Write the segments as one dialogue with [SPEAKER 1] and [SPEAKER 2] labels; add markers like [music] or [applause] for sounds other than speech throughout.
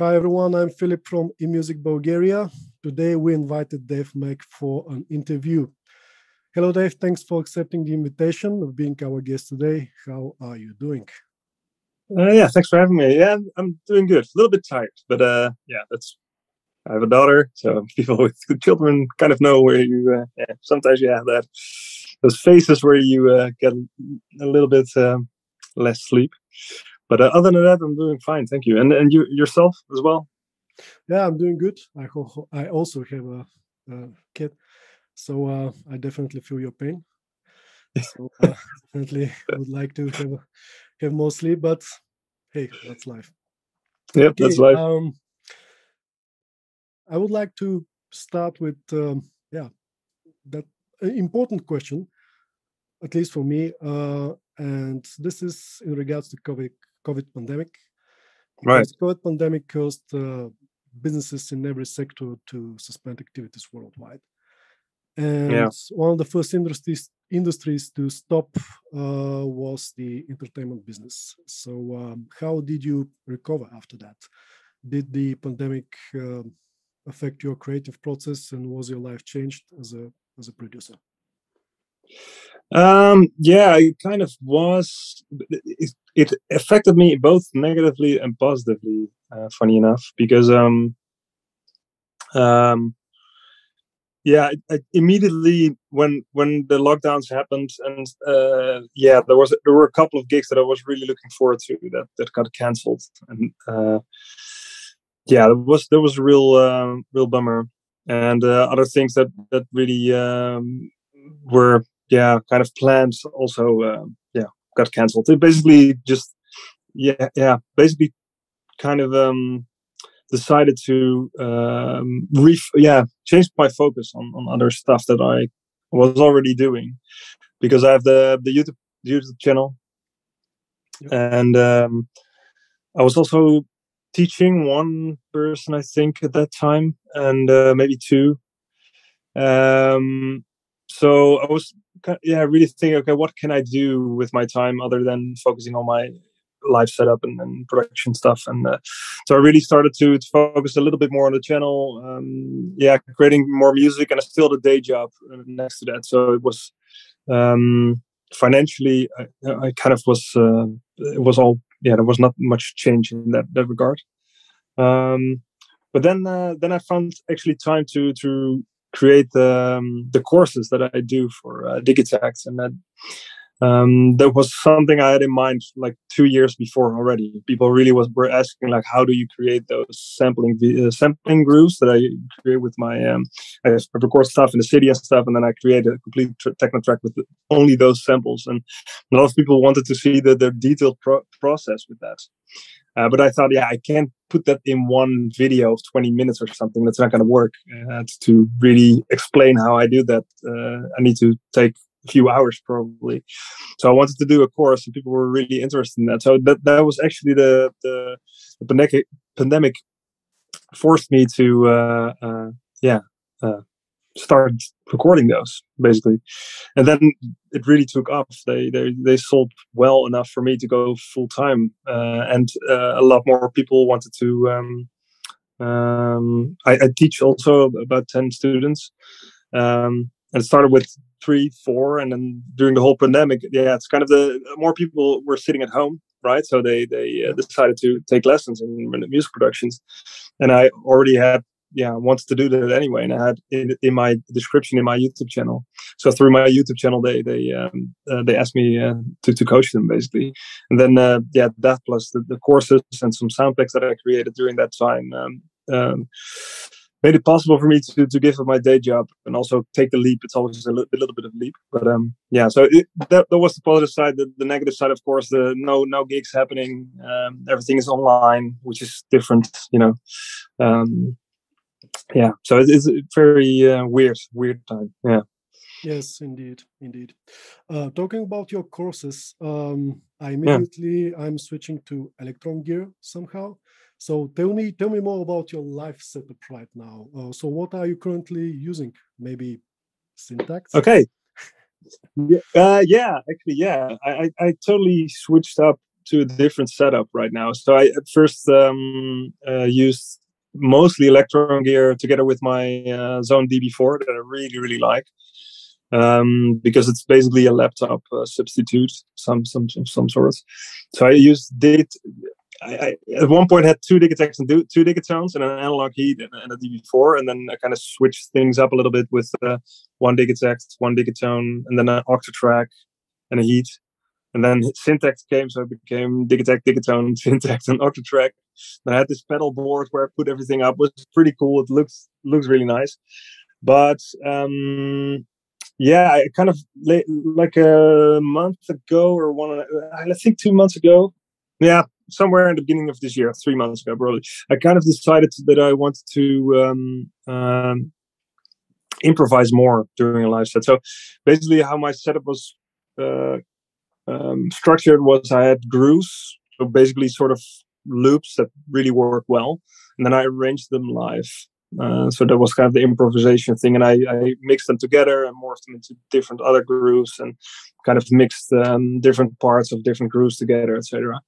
[SPEAKER 1] Hi everyone, I'm Philip from eMusic Bulgaria. Today we invited Dave Mech for an interview. Hello Dave, thanks for accepting the invitation of being our guest today. How are you doing?
[SPEAKER 2] Uh, yeah, thanks for having me. Yeah, I'm doing good. A little bit tired, but uh, yeah, that's. I have a daughter, so [laughs] people with children kind of know where you. Uh, yeah, sometimes you have that those phases where you uh, get a little bit um, less sleep. But uh, other than that, I'm doing fine. Thank you. And and you yourself as well.
[SPEAKER 1] Yeah, I'm doing good. I ho- I also have a, a kid, so uh, I definitely feel your pain. So [laughs] uh, definitely would like to have have more sleep, but hey, that's life.
[SPEAKER 2] Yep, okay, that's life.
[SPEAKER 1] Um, I would like to start with um, yeah that important question, at least for me, uh, and this is in regards to COVID COVID pandemic.
[SPEAKER 2] Right.
[SPEAKER 1] The COVID pandemic caused uh, businesses in every sector to suspend activities worldwide. And yeah. one of the first industries industries to stop uh, was the entertainment business. So, um, how did you recover after that? Did the pandemic uh, affect your creative process, and was your life changed as a as a producer?
[SPEAKER 2] Um, yeah, it kind of was. It, it affected me both negatively and positively. Uh, funny enough, because um, um, yeah, I, I immediately when when the lockdowns happened, and uh, yeah, there was there were a couple of gigs that I was really looking forward to that that got cancelled, and uh, yeah, there was there was a real uh, real bummer, and uh, other things that that really um, were yeah kind of plans also uh, yeah got cancelled. It basically just yeah yeah basically kind of um decided to um ref- yeah change my focus on, on other stuff that I was already doing because I have the the YouTube YouTube channel yep. and um I was also teaching one person I think at that time and uh, maybe two um so I was yeah really thinking okay what can I do with my time other than focusing on my live setup and, and production stuff? And uh, so I really started to, to, focus a little bit more on the channel um, yeah creating more music and I still had a day job uh, next to that. So it was um, financially I, I, kind of was uh, it was all yeah there was not much change in that that regard. Um, but then uh, then I found actually time to to create the um, the courses that I do for uh, Digitakt, and that um, that was something I had in mind like two years before already. People really was were asking like, how do you create those sampling uh, sampling grooves that I create with my um, I record stuff in the city and stuff, and then I create a complete tr- techno track with only those samples. And a lot of people wanted to see the the detailed pro- process with that. Uh, but I thought, yeah, I can't put that in one video of 20 minutes or something. That's not going to work. Uh, to really explain how I do that, uh, I need to take a few hours probably. So I wanted to do a course, and people were really interested in that. So that that was actually the the, the pandemic pandemic forced me to uh, uh, yeah uh, start recording those basically. And then it really took off. They they, they sold well enough for me to go full time uh, and uh, a lot more people wanted to um, um, I, I, teach also about 10 students um, and it started with three four and then during the whole pandemic yeah it's kind of the more people were sitting at home right? So they they uh, decided to take lessons in, in music productions. And i already had yeah wanted to do that anyway and i had in, in my description in my youtube channel so through my youtube channel they they um, uh, they asked me uh, to, to coach them basically and then uh, yeah that plus the, the, courses and some sound packs that i created during that time um, um, made it possible for me to, to give up my day job and also take the leap. It's always a, li- a little bit of leap, but um, yeah. So it, that, that was the positive side. The, the negative side, of course, the no no gigs happening. Um, everything is online, which is different, you know. Um, yeah. So it's, it's very uh, weird weird time. Yeah.
[SPEAKER 1] Yes indeed indeed. Uh, talking about your courses um, i immediately yeah. i'm switching to Elektron gear somehow. So tell me tell me more about your life setup right now. Uh, so what are you currently using? Maybe Syntakt?
[SPEAKER 2] Okay. Yeah, uh, yeah actually yeah. I, I, I totally switched up to a different setup right now. So I at first um, uh, used mostly Elektron gear together with my uh, Xone DB4 that I really really like um, because it's basically a laptop uh, substitute, some some some sort. So I used Digit. I, I, at one point had two Digitakt and two, two Digitones and an analog heat and, and, a DB4, and then I kind of switched things up a little bit with uh, one Digitakt, one Digitone, and then an Octatrack and a heat. And then Syntakt came, so it became Digitakt, Digitone, [laughs] Syntakt, and Octatrack. And I had this pedal board where I put everything up. It was pretty cool. It looks looks really nice. But um, yeah, I kind of like a month ago or one, I think two months ago. Yeah, somewhere in the beginning of this year, three months ago, probably. I kind of decided that I wanted to um, um, improvise more during a live set. So basically, how my setup was uh, um, structured was I had grooves, so basically sort of loops that really work well, and then I arranged them live. Uh, so that was kind of the improvisation thing, and I, I, mixed them together and morphed them into different other grooves, and kind of mixed um, different parts of different grooves together, etc.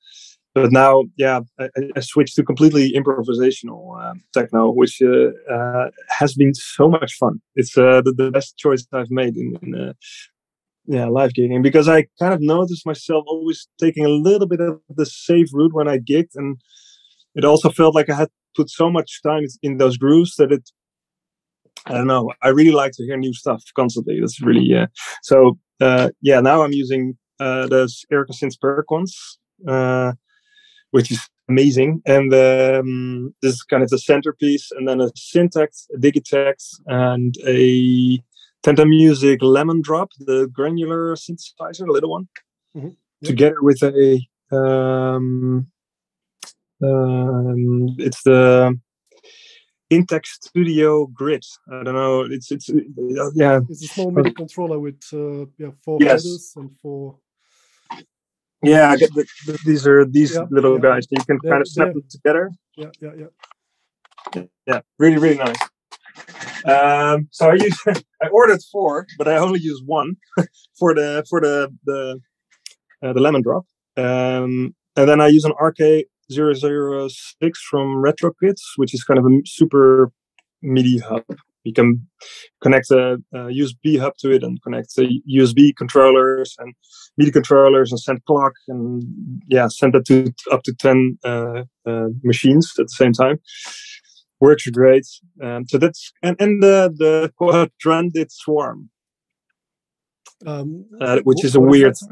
[SPEAKER 2] But now, yeah, I, I, switched to completely improvisational uh, techno, which uh, uh, has been so much fun. It's uh, the, the, best choice I've made in, in uh, yeah live gigging because I kind of noticed myself always taking a little bit of the safe route when I gigged, and it also felt like I had put so much time in those grooves that it I don't know. I really like to hear new stuff constantly. That's really yeah. So uh, yeah, now I'm using uh, the Erica Synth Perkons, uh, which is amazing. And um, this is kind of the centerpiece, and then a Syntakt, a Digitakt, and a 1010music Lemon Drop, the granular synthesizer, the little one, mm-hmm. together with a um, um, it's the Intech Studio Grid. I don't know. It's it's uh, yeah.
[SPEAKER 1] It's a small MIDI controller with uh, yeah four yes. headers and four.
[SPEAKER 2] Yeah, I get the, the, these are these yeah, little yeah. guys. You can they're, kind of snap them together.
[SPEAKER 1] Yeah, yeah,
[SPEAKER 2] yeah. Yeah, really, really nice. Um, so I use [laughs] I ordered four, but I only use one [laughs] for the for the the uh, the lemon drop. Um, and then I use an RK 006 from RetroKit, which is kind of a super MIDI hub. You can connect a, a USB hub to it and connect the USB controllers and MIDI controllers and send clock and yeah, send that to up to 10 uh, uh, machines at the same time. Works great. Um, so that's and, and the the quadrantid swarm, um, uh, which is a weird. Is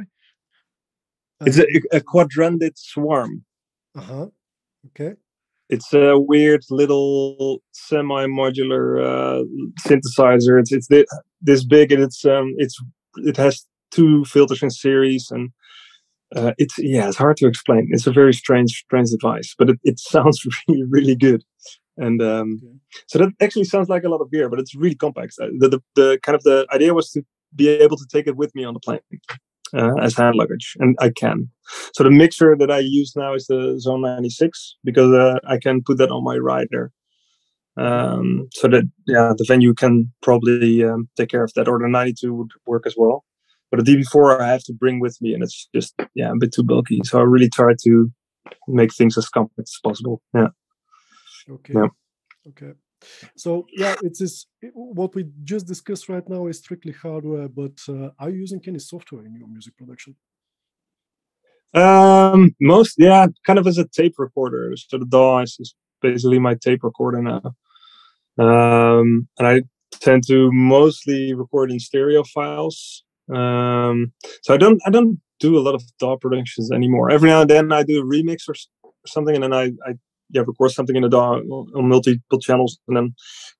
[SPEAKER 2] it's a, a quadrantid swarm.
[SPEAKER 1] Uh huh. Okay.
[SPEAKER 2] It's a weird little semi-modular uh, synthesizer. It's it's this big and it's um it's it has two filters in series and uh, it's yeah it's hard to explain. It's a very strange strange device, but it, it [laughs] sounds really really good. And um, okay. so that actually sounds like a lot of gear, but it's really compact. Uh, the, the, the kind of the idea was to be able to take it with me on the plane uh, as hand luggage, and I can. So the mixer that I use now is the Xone 96 because uh, I can put that on my rider. Um, so that yeah, the venue can probably um, take care of that, or the 92 would work as well. But the DB4 I have to bring with me, and it's just yeah a bit too bulky. So I really try to make things as compact as possible. Yeah.
[SPEAKER 1] Okay. Yeah. Okay. So yeah, it's is what we just discussed right now is strictly hardware. But uh, are you using any software in your music production?
[SPEAKER 2] Um, most yeah, kind of as a tape recorder. So the DAW is basically my tape recorder now. Um, and I tend to mostly record in stereo files. Um, so I don't I don't do a lot of DAW productions anymore. Every now and then I do a remix or something, and then I, I yeah record something in the DAW on multiple channels, and then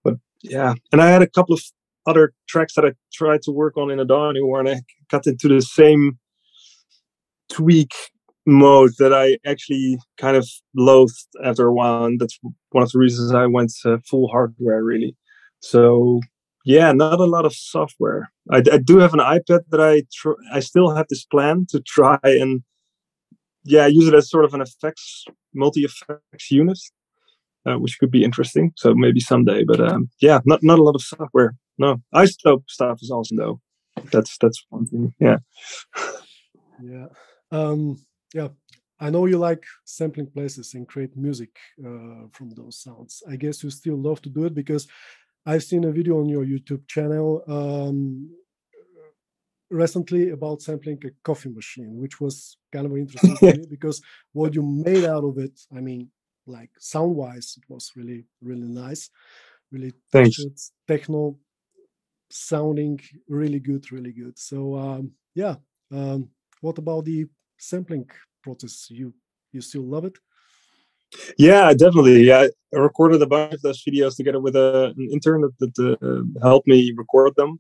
[SPEAKER 2] but yeah, and I had a couple of other tracks that I tried to work on in a DAW and I got into the same tweak mode that I actually kind of loathed after a while, and that's one of the reasons I went uh, full hardware really. So yeah, not a lot of software. I, I do have an iPad that I tr- I still have this plan to try and yeah use it as sort of an effects multi effects unit, uh, which could be interesting. So maybe someday, but um, yeah, not not a lot of software. No, iZotope stuff is awesome though. That's that's one thing. Yeah. [laughs]
[SPEAKER 1] Yeah. Um, yeah. I know you like sampling places and create music uh, from those sounds. I guess you still love to do it because I've seen a video on your YouTube channel um, recently about sampling a coffee machine, which was kind of interesting to me [laughs] because what you made out of it, I mean, like sound wise, it was really, really nice, really techno sounding really good, really good. So, um, yeah. Um, what about the sampling process? You you still love it?
[SPEAKER 2] Yeah, definitely. Yeah, I recorded a bunch of those videos together with a, an intern that, that uh, helped me record them,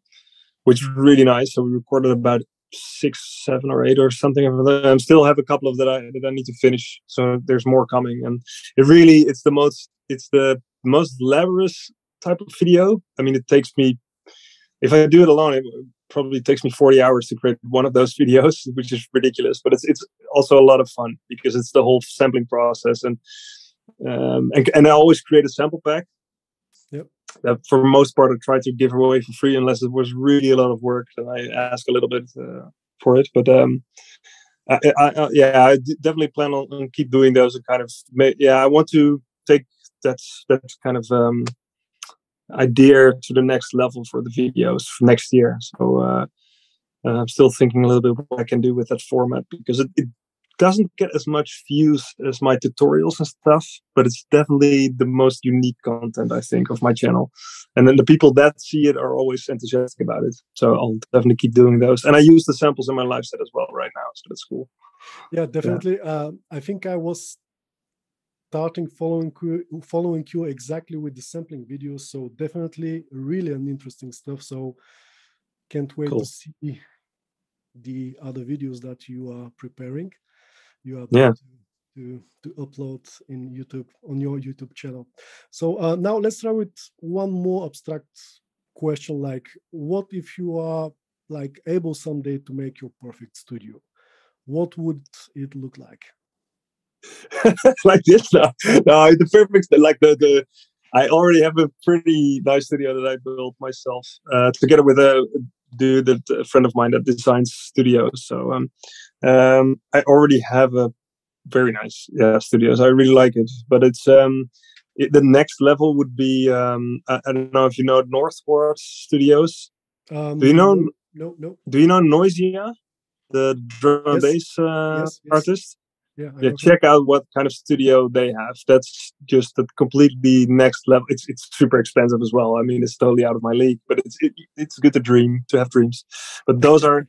[SPEAKER 2] which was really nice. So we recorded about six, seven, or eight, or something. I still have a couple of that I that I need to finish. So there's more coming, and it really it's the most it's the most laborious type of video. I mean, it takes me if I do it alone, it probably takes me 40 hours to create one of those [laughs] videos, which is ridiculous. But it's it's also a lot of fun because it's the whole sampling process and um, and, and I always create a sample pack. That for the most part I try to give away for free unless it was really a lot of work and I ask a little bit uh, for it. But um, I, I, I, yeah, I definitely plan on, on, keep doing those and kind of yeah, I want to take that that kind of um, idea to the next level for the videos for next year. So uh, uh, I'm still thinking a little bit what I can do with that format because it, it doesn't get as much views as my tutorials and stuff, but it's definitely the most unique content I think of my channel. And then the people that see it are always enthusiastic about it. So I'll definitely keep doing those. And I use the samples in my live set as well right now, so that's cool.
[SPEAKER 1] Yeah, definitely. Yeah. Uh, I think I was starting following you, following you exactly with the sampling videos. So definitely really an interesting stuff. So can't wait cool. to see the other videos that you are preparing. You are
[SPEAKER 2] yeah.
[SPEAKER 1] to, to, upload in YouTube on your YouTube channel. So uh, now let's start with one more abstract question like what if you are like able someday to make your perfect studio? What would it look like? [laughs]
[SPEAKER 2] like this now. No, the perfect like the the I already have a pretty nice studio that I built myself uh, together with a dude that a friend of mine that designs studios. So um, um, I already have a very nice yeah studios. I really like it, but it's um, it, the next level would be um, I, I, don't know if you know Northward Studios.
[SPEAKER 1] Um,
[SPEAKER 2] do you know?
[SPEAKER 1] No, no.
[SPEAKER 2] Do you know Noisia, the drum and bass uh, yes, yes. artist?
[SPEAKER 1] yeah,
[SPEAKER 2] yeah check out what kind of studio they have that's just a completely next level it's it's super expensive as well i mean it's totally out of my league but it's it, it's good to dream to have dreams but those are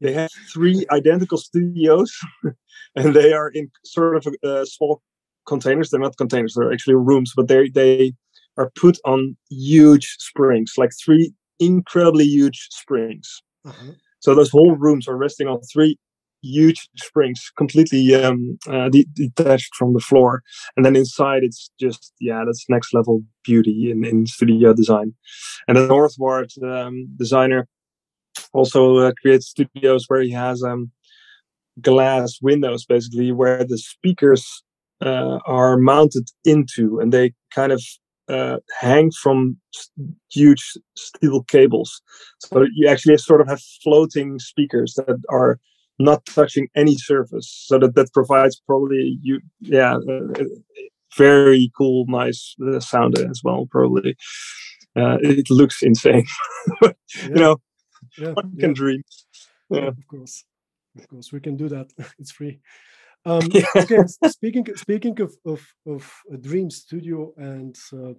[SPEAKER 2] they have three identical studios [laughs] and they are in sort of uh, small containers. They're not containers they're actually rooms but they they are put on huge springs like three incredibly huge springs. Uh-huh. so those whole rooms are resting on three huge springs completely um, uh, de- detached from the floor. And then inside it's just yeah that's next level beauty in, in studio design. And the northward um, designer also uh, creates studios where he has um, glass windows basically where the speakers uh, are mounted into and they kind of uh, hang from huge steel cables. So you actually sort of have floating speakers that are not touching any surface. So that that provides probably you yeah very cool nice uh, sound as well probably. Uh, it looks insane. [laughs] Yeah. you know
[SPEAKER 1] yeah,
[SPEAKER 2] one can dream
[SPEAKER 1] yeah. of course. Of course we can do that. [laughs] It's free. Um, [laughs] okay speaking speaking of, of, of a dream studio and uh,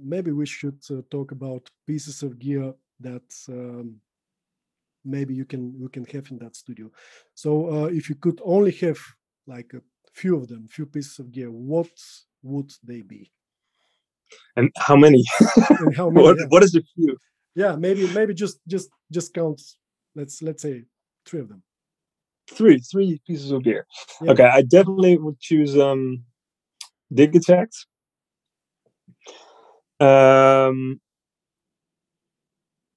[SPEAKER 1] maybe we should uh, talk about pieces of gear that um, maybe you can you can have in that studio. So uh, if you could only have like a few of them few pieces of gear what would they be?
[SPEAKER 2] And how many,
[SPEAKER 1] and how [laughs] many
[SPEAKER 2] what,
[SPEAKER 1] yeah.
[SPEAKER 2] what is the few
[SPEAKER 1] yeah maybe maybe just just just count let's let's say three of them
[SPEAKER 2] three three pieces of gear yeah. okay i definitely would choose um um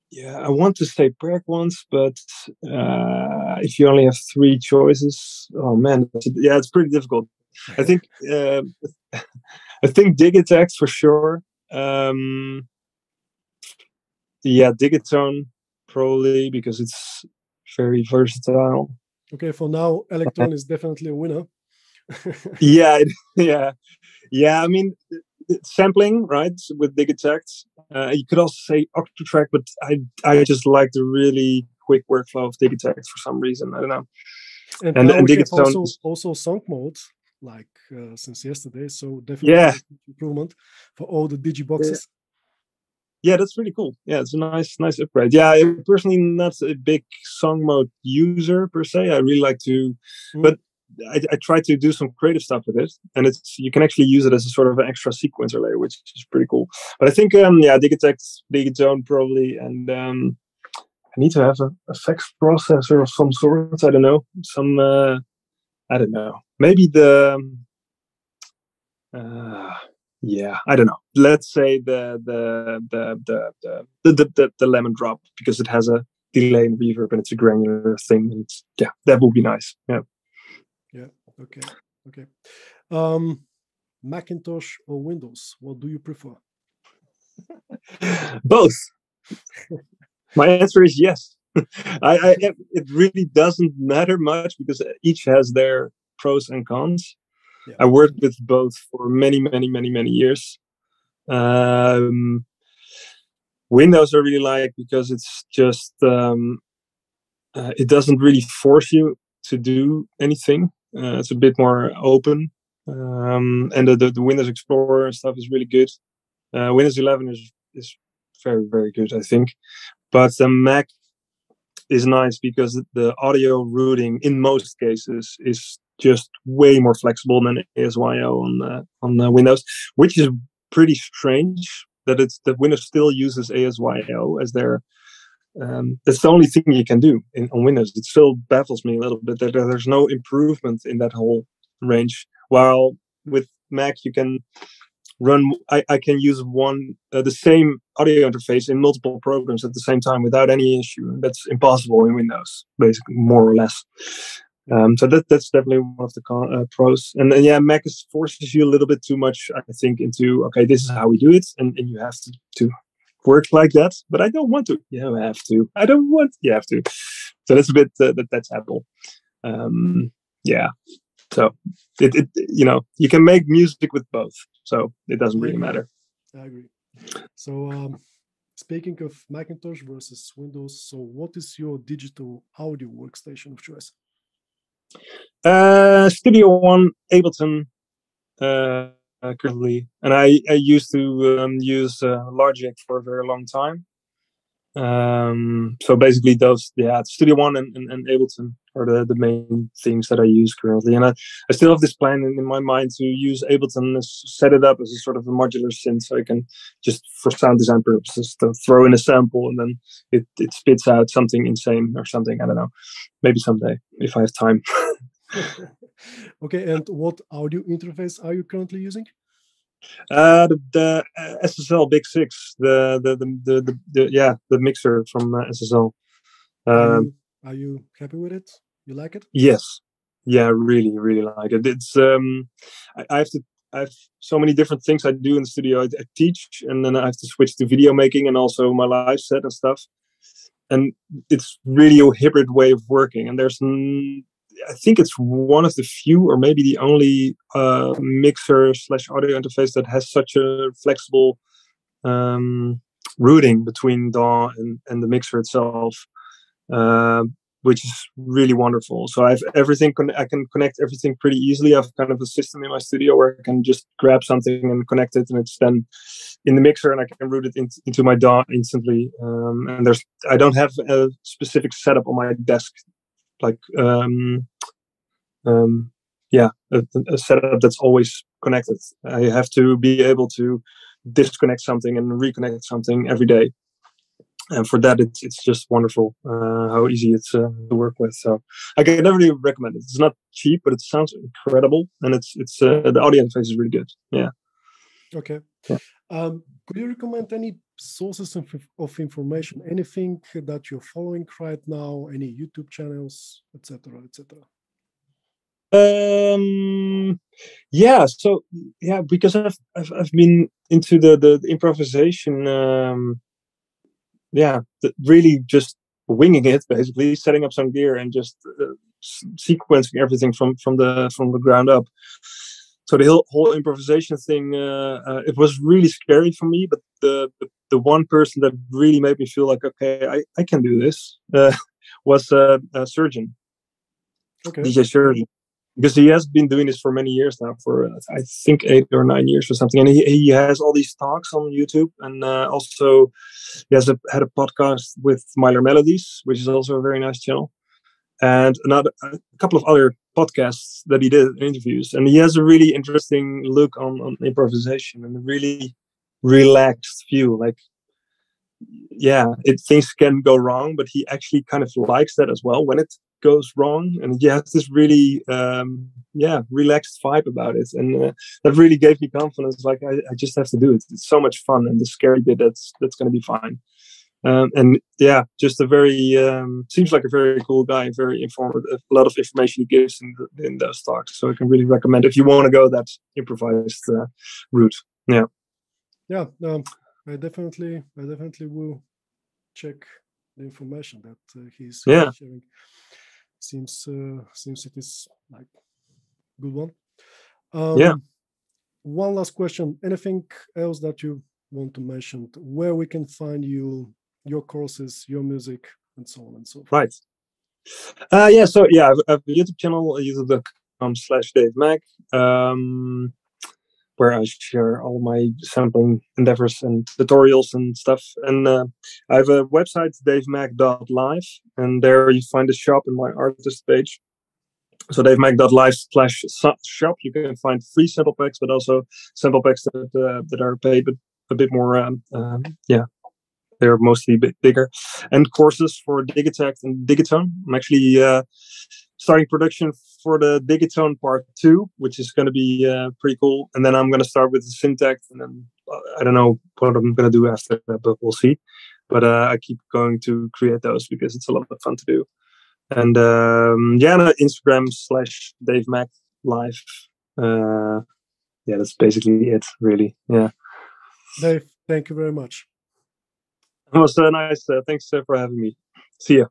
[SPEAKER 2] yeah, I want to say Perkons but uh, if you only have three choices, oh man, yeah, it's pretty difficult. I think uh, [laughs] I think Digitakt for sure. Um, yeah, Digitone probably because it's very versatile.
[SPEAKER 1] Okay, for now, Elektron is definitely a winner. [laughs]
[SPEAKER 2] yeah, [laughs] yeah, yeah. I mean, sampling, right, with Digitakt. Uh, you could also say Octatrack, but I I just like the really quick workflow of Digitakt for some reason. I don't know.
[SPEAKER 1] And, and, and Digitone also, also song mode like uh, since yesterday, so definitely
[SPEAKER 2] yeah.
[SPEAKER 1] improvement for all the digiboxes.
[SPEAKER 2] Yeah. Yeah. that's really cool. Yeah, it's a nice, nice upgrade. Yeah, I'm personally not a big song mode user per se. I really like to, mm. but I, I, try to do some creative stuff with it, and it's you can actually use it as a sort of an extra sequencer layer, which is pretty cool. But I think, um, yeah, Digitakt, Digitone probably, and um, I need to have a effects processor of some sort. I don't know, some, uh, I don't know, maybe the, um, uh, yeah, I don't know. Let's say the the the the the the, the, the lemon drop because it has a delay and reverb and it's a granular thing. And yeah, that would be nice. Yeah.
[SPEAKER 1] Yeah. Okay. Okay. Um, Macintosh or Windows? What do you prefer? [laughs]
[SPEAKER 2] Both. My answer is yes. I, I, it really doesn't matter much because each has their pros and cons. Yeah. I worked with both for many, many, many, many years. Um, Windows I really like because it's just um, uh, it doesn't really force you to do anything. Uh, it's a bit more open, um, and the, the, the, Windows Explorer and stuff is really good. Uh, Windows 11 is is very very good, I think. But the Mac is nice because the audio routing in most cases is just way more flexible than ASIO on uh, on uh, Windows, which is pretty strange that it's that Windows still uses ASIO as their um, that's the only thing you can do in, on Windows. It still baffles me a little bit that there's no improvement in that whole range. While with Mac, you can run. I, I can use one uh, the same audio interface in multiple programs at the same time without any issue. That's impossible in Windows, basically, more or less. Um, so that that's definitely one of the con, uh, pros. And then yeah, Mac is forces you a little bit too much, I think, into okay, this is how we do it, and, and you have to, to work like that. But I don't want to. Yeah, I have to. I don't want. You have to. So that's a bit uh, that that's Apple. Um, yeah. So it, it you know you can make music with both, so it doesn't really matter.
[SPEAKER 1] I agree. So um, speaking of Macintosh versus Windows, so what is your digital audio workstation of choice?
[SPEAKER 2] Uh, Studio One, Ableton, uh, currently, and I I used to um, use uh, Logic for a very long time. Um, so basically, those yeah, Studio One and, and, and, Ableton are the, the main things that I use currently, and I, I still have this plan in, my mind to use Ableton, and set it up as a sort of a modular synth, so I can just for sound design purposes to throw in a sample and then it, it spits out something insane or something. I don't know, maybe someday if I have time. [laughs] [laughs]
[SPEAKER 1] okay, and what audio interface are you currently using?
[SPEAKER 2] Uh, the, the uh, SSL Big Six, the the, the the, the, the yeah, the mixer from uh, SSL.
[SPEAKER 1] Are you, are you happy with it? You like it?
[SPEAKER 2] Yes. Yeah, really, really like it. It's um, I, I have to I have so many different things I do in the studio. I, I, teach, and then I have to switch to video making and also my live set and stuff. And it's really a hybrid way of working. And there's I think it's one of the few, or maybe the only uh, mixer slash audio interface that has such a flexible um, routing between DAW and, and the mixer itself, uh, which is really wonderful. So I have everything. Con- I can connect everything pretty easily. I have kind of a system in my studio where I can just grab something and connect it, and it's then in the mixer, and I can route it in, into my DAW instantly. Um, and there's I don't have a specific setup on my desk like um, um, yeah a, a, setup that's always connected. I have to be able to disconnect something and reconnect something every day. And for that it's, it's just wonderful uh, how easy it's uh, to work with. So i can definitely recommend it. It's not cheap but it sounds incredible and it's it's uh, the audio interface is really good. Yeah.
[SPEAKER 1] Okay. Yeah. Um, could you recommend any sources of, of information, anything that you're following right now, any YouTube channels, etc., etc.?
[SPEAKER 2] Um, yeah. So yeah, because I've I've, I've been into the the, the improvisation. Um, yeah, the, really just winging it, basically setting up some gear and just uh, sequencing everything from from the from the ground up. So the whole, whole improvisation thing, uh, uh, it was really scary for me. But the, the, the one person that really made me feel like okay, I, I can do this uh, [laughs] was uh, a surgeon, okay. DJ Surgeon because he has been doing this for many years now for uh, i think eight or nine years or something and he, he has all these talks on youtube and uh, also he has a, had a podcast with Mylar melodies which is also a very nice channel and another a couple of other podcasts that he did interviews and he has a really interesting look on, on improvisation and a really relaxed view like yeah it things can go wrong but he actually kind of likes that as well when it goes wrong and he has this really um yeah relaxed vibe about it and uh, that really gave me confidence like I, I, just have to do it. It's so much fun and the scary bit that's that's going to be fine um, and yeah just a very um, seems like a very cool guy very informative a lot of information he gives in, in those talks so i can really recommend if you want to go that improvised uh, route yeah
[SPEAKER 1] yeah um, i definitely i definitely will check the information that uh, he's
[SPEAKER 2] yeah.
[SPEAKER 1] sharing seems uh, seems it is like good one.
[SPEAKER 2] Um, yeah.
[SPEAKER 1] One last question. Anything else that you want to mention? Where we can find you, your courses, your music, and so on and so forth.
[SPEAKER 2] Right. Uh, yeah. So yeah, I have a YouTube channel, youtube.com slash Dave Mech. Um, where I share all my sampling endeavors and tutorials and stuff. And uh, I have a website, davemech.live, and there you find the shop in my artist page. So davemech.live slash shop, you can find free sample packs, but also sample packs that uh, that are paid, but a bit more, um, um, yeah, they're mostly bigger. And courses for Digitakt and Digitone. I'm actually uh, starting production for the Digitone Part Two, which is going to be uh, pretty cool. And then I'm going to start with the Syntakt, and then uh, I don't know what I'm going to do after that, but we'll see. But uh, I keep going to create those because it's a lot of fun to do. And um, yeah, Instagram slash Dave Mech Live. Uh, yeah, that's basically it, really. Yeah.
[SPEAKER 1] Dave, thank you very much.
[SPEAKER 2] It was uh, nice. Uh, thanks for having me. See you.